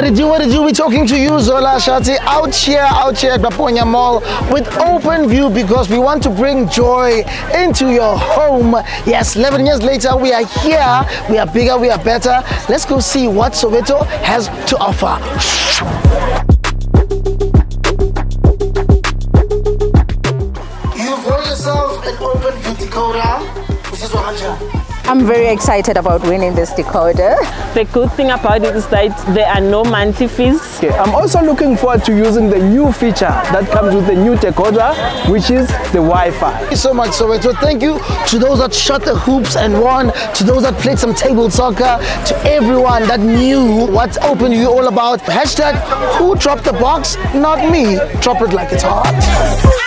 What did you, what did you? We talking to you, Zola Shati, out here, out here at Maponya Mall with Openview because we want to bring joy into your home. Yes, 11 years later, we are here. We are bigger, we are better. Let's go see what Soweto has to offer. You've yourself an Openview decoder. This is 100. I'm very excited about winning this decoder. The good thing about it is that there are no monthly fees. Okay, I'm also looking forward to using the new feature that comes with the new decoder, which is the Wi-Fi. Thank you so much, Soweto. So thank you to those that shot the hoops and won, to those that played some table soccer, to everyone that knew what Open You all about. Hashtag who dropped the box? Not me. Drop it like it's hot.